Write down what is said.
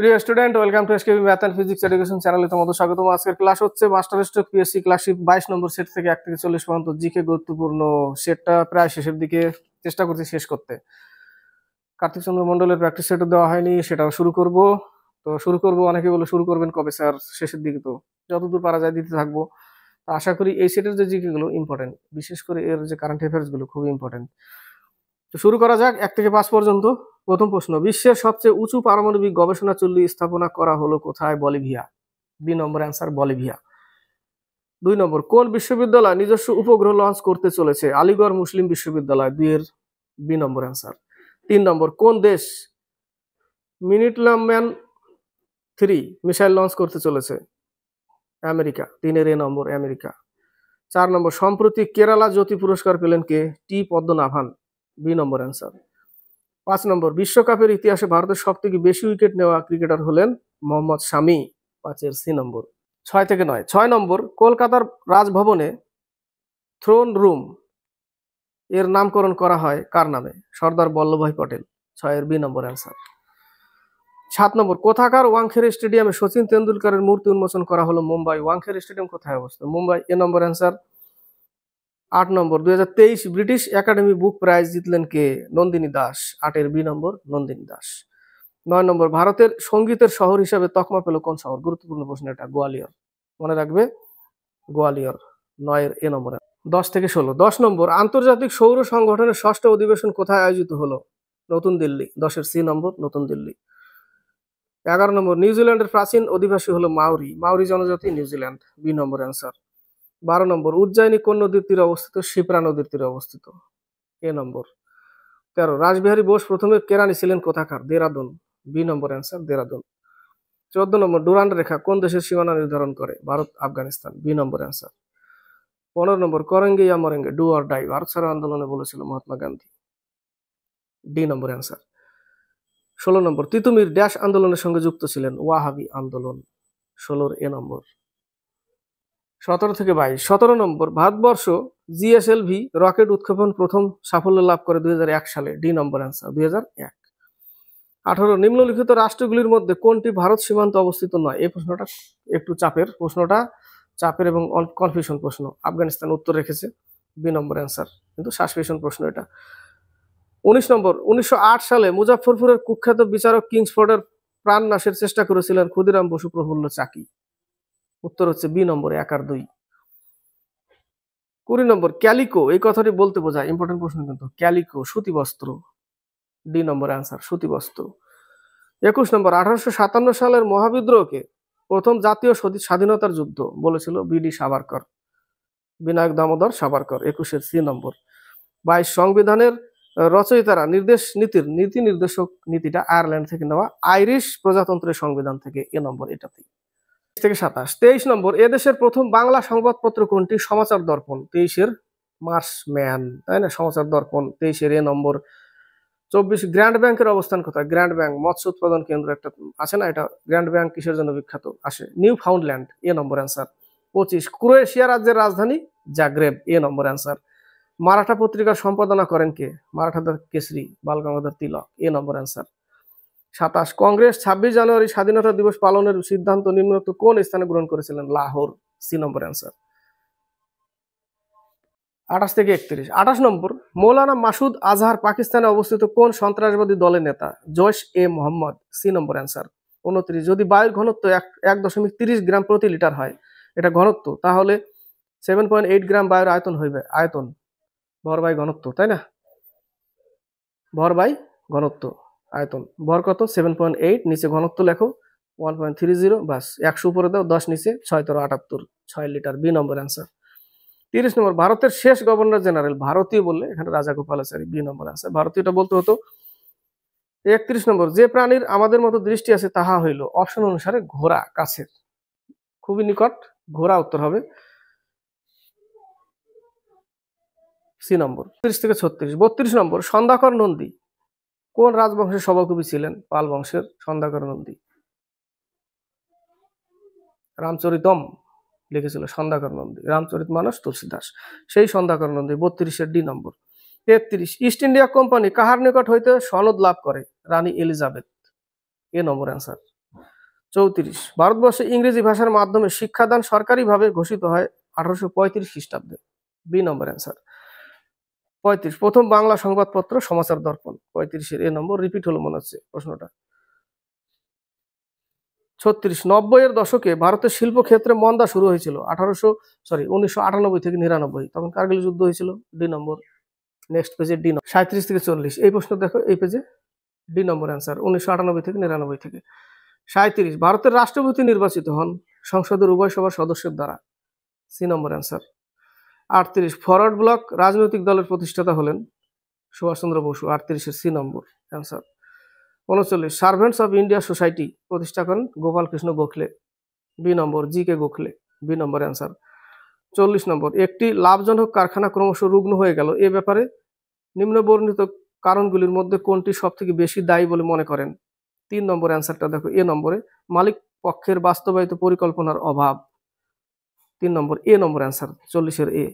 প্রিয় student, welcome to SKB math and physics education চ্যানেলে তোমাদের স্বাগতম। আজকের ক্লাস হচ্ছে মাস্টার স্ট্রোক পিএসসি ক্লাসশিপ বাইশ নম্বর সেট থেকে এক থেকে চল্লিশ পর্যন্ত জিকে গুরুত্বপূর্ণ সেটটা প্রায় শেষের দিকে চেষ্টা করছি শেষ করতে। কার্তিক চন্দ্র মন্ডলের প্র্যাকটিস সেটও দেওয়া হয়নি, সেটাও শুরু করব। তো শুরু করব, অনেকে বলে শুরু করবেন কবে স্যার? শেষের দিকে তো যতদূর পারা যায় দিতে থাকব। আশা করি এই সেটের যে জিকে গুলো ইম্পর্টেন্ট বিশেষ করে এর যে কারেন্ট অ্যাফেয়ার্সগুলো খুবই ইম্পর্টেন্ট তো শুরু করা যাক, এক থেকে পাঁচ পর্যন্ত। প্রথম প্রশ্ন, বিশ্বের সবচেয়ে উঁচু পারমাণবিক গবেষণা চুল্লি স্থাপনা করা হলো কোথায়? Bolivia. B number answer, Bolivia. দুই নম্বর, কোন বিশ্ববিদ্যালয় নিজস্ব উপগ্রহ লঞ্চ করতে চলেছে? আলিগড় মুসলিম বিশ্ববিদ্যালয়, দুইয়ের বি নম্বর অ্যান্সার। তিন নম্বর, কোন দেশ মিনিটলাম্যান থ্রি মিসাইল লঞ্চ করতে চলেছে? আমেরিকা। তিনের এ নম্বর, আমেরিকা। চার নম্বর, সম্প্রতি কেরালা জ্যোতি পুরস্কার পেলেন কে? টি পদ্মনাভান। বি নম্বর অ্যান্সার পাঁচ নম্বর, বিশ্বকাপের ইতিহাসে ভারতের সব থেকে বেশি উইকেট নেওয়া ক্রিকেটার হলেন মোহাম্মদ শামি, পাঁচের সি নম্বর। ছয় থেকে নয়, ছয় নম্বর, কলকাতার রাজভবনে থ্রোন রুম এর নামকরণ করা হয় কার নামে? সর্দার বল্লভভাই পটেল। ছয়ের বি নম্বর অ্যান্সার সাত নম্বর, কোথাকার ওয়াংখের স্টেডিয়ামে সচিন তেন্ডুলকারের মূর্তি উন্মোচন করা হলো মুম্বাই? ওয়াংখের স্টেডিয়াম কোথায় অবস্থিত? মুম্বাই, এ নম্বর অ্যান্সার আট নম্বর, দুই হাজার তেইশ ব্রিটিশ একাডেমি বুক প্রাইজ জিতলেন কে? নন্দিনী দাস। আটের বি নম্বর, নন্দিনী দাস। নয় নম্বর, ভারতের সঙ্গীতের শহর হিসাবে তকমা পেল কোন শহর? গুরুত্বপূর্ণ প্রশ্ন এটা, গোয়ালিয়র। মনে রাখবে? গোয়ালিয়র, নয়ের এ নম্বর। দশ থেকে ষোলো। দশ নম্বর, আন্তর্জাতিক সৌর সংগঠনের ষষ্ঠ অধিবেশন কোথায় আয়োজিত হলো? নতুন দিল্লি। দশের সি নম্বর, নতুন দিল্লি। এগারো নম্বর, নিউজিল্যান্ডের প্রাচীন অধিবাসী হলো মাউরি। মাউরি জনজাতি, New Zealand. B number answer বারো নম্বর, উজ্জয়িনী কোন নদীর তীরে অবস্থিত? শিপ্রা নদীর তীরে অবস্থিত। এ নম্বর। তেরো, রাসবিহারী বোস প্রথমে কেরানি ছিলেন কোথাকার? Dehradun. B number answer, Dehradun. চোদ্দ নম্বর, ডুরান্ড রেখা কোন দেশের সীমানা নির্ধারণ করে? Bharat, Afghanistan. B number answer. পনেরো নম্বর করেঙ্গে ইয়া মরেঙ্গে, ডু আর ডাই, ভারত ছাড়ো আন্দোলনে বলেছিল Mahatma Gandhi. D number answer. ষোলো নম্বর, তিতুমির ড্যাশ আন্দোলনের সঙ্গে যুক্ত ছিলেন ওয়াহাবি আন্দোলন। ষোলোর এ নম্বর। সতেরো থেকে বাইশ। সতেরো নম্বর, ভারতবর্ষ জিএসএলভি রকেট উৎক্ষেপণ প্রথম সাফল্য লাভ করে দুই হাজার এক সালে। ডি নম্বর অ্যান্সার দুই আঠারো, নিম্নলিখিত রাষ্ট্রগুলির মধ্যে কোনটি ভারত সীমান্ত অবস্থিত নয়? এই প্রশ্নটা একটু চাপের প্রশ্নটা, চাপের এবং কনফিউশন প্রশ্ন। আফগানিস্তান উত্তর রেখেছে, বি নম্বর অ্যান্সার কিন্তু সাসপেশন প্রশ্ন এটা। উনিশ নম্বর, উনিশশো আট সালে মুজাফরপুরের কুখ্যাত বিচারক কিংসফোর্ডের প্রাণ নাশের চেষ্টা করেছিলেন ক্ষুদিরাম বসু প্রফুল্ল চাকি। উত্তর হচ্ছে বি নম্বর, এক আর দুই। কুড়ি নম্বর, ক্যালিকো, এই কথাটি বলতে বোঝায় ইম্পর্টেন্ট প্রশ্ন কিন্তু। ক্যালিকো, সুতি বস্ত্র। ডি নম্বর অ্যান্সার সুতি বস্ত্র। একুশ নম্বর, আঠারোশো সাতান্ন সালের মহাবিদ্রোহকে প্রথম জাতীয় স্বাধীনতার যুদ্ধ বলেছিল বিডি সাভারকর। বিনায়ক দামোদর সাভারকর, একুশের সি নম্বর। বাইশ, সংবিধানের রচয়িতারা নির্দেশ, নীতির, নীতি নির্দেশক নীতিটা আয়ারল্যান্ড থেকে নেওয়া আইরিশ প্রজাতন্ত্রের সংবিধান থেকে, এ নম্বর এটাতেই। থেকে সাতাশ। তেইশ নম্বর, এদেশের প্রথম বাংলা সংবাদপত্র কোনটি? সমাচার দর্পণ, তেইশের মার্স ম্যান তাই না? সমাচার দর্পণ, তেইশের এ নম্বর। চব্বিশ, গ্র্যান্ড ব্যাংকের অবস্থান কোথায়? গ্র্যান্ড ব্যাংক, মৎস্য উৎপাদন কেন্দ্র একটা আছে না? এটা গ্র্যান্ড ব্যাংক কিসের জন্য বিখ্যাত? আসে Newfoundland A number answer. পঁচিশ, ক্রোয়েশিয়া রাজ্যের রাজধানী Zagreb, A number answer. Maratha পত্রিকার সম্পাদনা করেন কে? মারাঠাদার Kesari, Balgangadhar Tilak, A number answer. সাতাশ। কংগ্রেস ছাব্বিশ জানুয়ারি স্বাধীনতা দিবস পালনের সিদ্ধান্ত নিম্নোক্ত কোন স্থানে গ্রহণ করেছিলেন? লাহোর। সি নম্বর অ্যান্সার আঠাশ থেকে একত্রিশ। আঠাশ নম্বর, মৌলানা মাসুদ আজহার পাকিস্তানে অবস্থিত কোন সন্ত্রাসবাদী দলের নেতা? Jaish e Mohammed. C number answer উনত্রিশ। যদি বায়ুর ঘনত্ব এক এক দশমিক তিরিশ গ্রাম প্রতি লিটার হয়, এটা ঘনত্ব, তাহলে সেভেন পয়েন্ট এইট গ্রাম বায়ুর আয়তন হইবে, আয়তন। ভর বাই ঘনত্ব, তাই না? ভর বাই ঘনত্ব। আয়তন। ভর কত? সেভেন পয়েন্ট এইট নিচে ঘনত্ব লেখো। ওয়ান পয়েন্ট থ্রি জিরো বাস একশো উপরে দাও, দশ নিচে, ছয় তেরো আটাত্তর। ছয় লিটার, বি নম্বর অ্যান্সার তিরিশ নম্বর, ভারতের শেষ গভর্নর জেনারেল ভারতীয় বললে এখানে Raja Gopal Gopalachari B number answer ভারতীয়টা বলতে হতো, একত্রিশ নম্বর, যে প্রাণীর আমাদের মতো দৃষ্টি আছে তাহা হইল অপশন অনুসারে ঘোড়া, কাছের। খুবই নিকট, ঘোড়া উত্তর হবে। সি নম্বর, তিরিশ থেকে ছত্রিশ। বত্রিশ নম্বর, সন্ধ্যাকর নন্দী। কোন রাজবংশের সভাকবি ছিলেন? পাল বংশের সন্ধ্যাকর নন্দী। রামচরিতম লিখেছিল সন্ধ্যাকর নন্দী। রামচরিত মানস তুলসীদাস সেই সন্ধ্যাকর নন্দী বত্রিশের ডি নম্বর। তেত্রিশ, ইস্ট ইন্ডিয়া কোম্পানি কাহার নিকট হইতে সনদ লাভ করে? রানী এলিজাবেথ। A number answer. চৌত্রিশ, ভারতবর্ষে ইংরেজি ভাষার মাধ্যমে শিক্ষাদান সরকারিভাবে ঘোষিত হয় আঠারোশো পঁয়ত্রিশ খ্রিস্টাব্দে। B number answer. পঁয়ত্রিশ, প্রথম বাংলা সংবাদপত্র সমাচার দর্পণ, পঁয়ত্রিশের এ নম্বর রিপিট হলো মনে হচ্ছে প্রশ্নটা। ছত্রিশ, নব্বইয়ের দশকে ভারতের শিল্পক্ষেত্রে মন্দা শুরু হয়েছিল, আঠারোশো সরি উনিশশো আটানব্বই থেকে নিরানব্বই, তখন কার্গিল যুদ্ধ হয়েছিল, ডি নম্বর নেক্সট পেজে ডি নম্বর সাঁত্রিশ থেকে চল্লিশ, এই প্রশ্ন দেখো, এই পেজে ডি নম্বর অ্যান্সার উনিশশো আটানব্বই থেকে নিরানব্বই থেকে। সাঁত্রিশ ভারতের রাষ্ট্রপতি নির্বাচিত হন সংসদের উভয় সভার সদস্যের দ্বারা, সি নম্বর অ্যান্সার আটত্রিশ ফরওয়ার্ড ব্লক রাজনৈতিক দলের প্রতিষ্ঠাতা হলেন সুভাষচন্দ্র বসু, আটত্রিশের সি নম্বর, অ্যান্সার। উনচল্লিশ, সার্ভেন্টস অফ ইন্ডিয়া সোসাইটি প্রতিষ্ঠা করেন Gopal Krishna Gokhale, B number, G K Gokhale, B number, answer. চল্লিশ নম্বর, একটি লাভজনক কারখানা ক্রমশ রুগ্ন হয়ে গেল। এ ব্যাপারে নিম্নবর্ণিত কারণগুলির মধ্যে কোনটি সব থেকে বেশি দায়ী বলে মনে করেন? তিন নম্বর অ্যান্সারটা দেখো। এ নম্বরে মালিক পক্ষের বাস্তবায়িত পরিকল্পনার অভাব। তিন নম্বর এ নম্বর অ্যান্সার চল্লিশের এ।